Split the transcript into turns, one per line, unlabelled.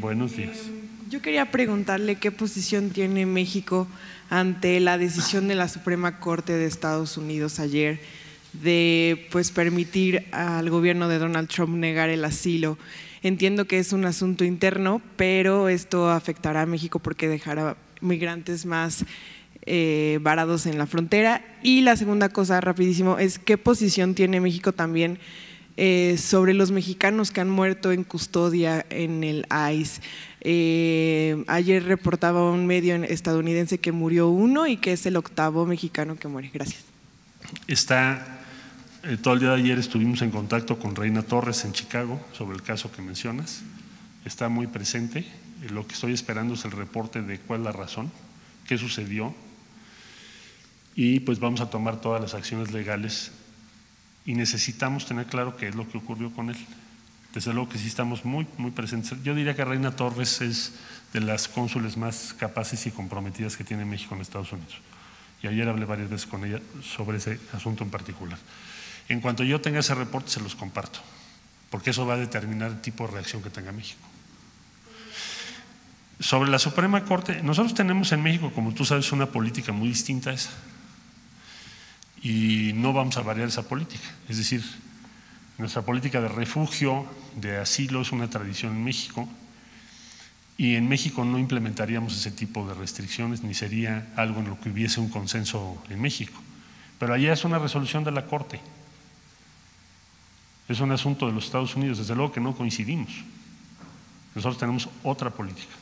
Buenos días.
Yo quería preguntarle qué posición tiene México ante la decisión de la Suprema Corte de Estados Unidos ayer de pues permitir al gobierno de Donald Trump negar el asilo. Entiendo que es un asunto interno, pero esto afectará a México porque dejará migrantes más eh, varados en la frontera. Y la segunda cosa, rapidísimo, es qué posición tiene México también eh, sobre los mexicanos que han muerto en custodia en el ICE. Eh, ayer reportaba un medio estadounidense que murió uno y que es el octavo mexicano que muere. Gracias.
Está, eh, todo el día de ayer estuvimos en contacto con Reina Torres en Chicago sobre el caso que mencionas. Está muy presente. Lo que estoy esperando es el reporte de cuál es la razón, qué sucedió. Y pues vamos a tomar todas las acciones legales y necesitamos tener claro qué es lo que ocurrió con él. Desde luego que sí estamos muy, muy presentes. Yo diría que Reina Torres es de las cónsules más capaces y comprometidas que tiene México en Estados Unidos. Y ayer hablé varias veces con ella sobre ese asunto en particular. En cuanto yo tenga ese reporte, se los comparto, porque eso va a determinar el tipo de reacción que tenga México. Sobre la Suprema Corte, nosotros tenemos en México, como tú sabes, una política muy distinta a esa y no vamos a variar esa política. Es decir, nuestra política de refugio, de asilo, es una tradición en México y en México no implementaríamos ese tipo de restricciones ni sería algo en lo que hubiese un consenso en México. Pero allá es una resolución de la Corte. Es un asunto de los Estados Unidos, desde luego que no coincidimos. Nosotros tenemos otra política.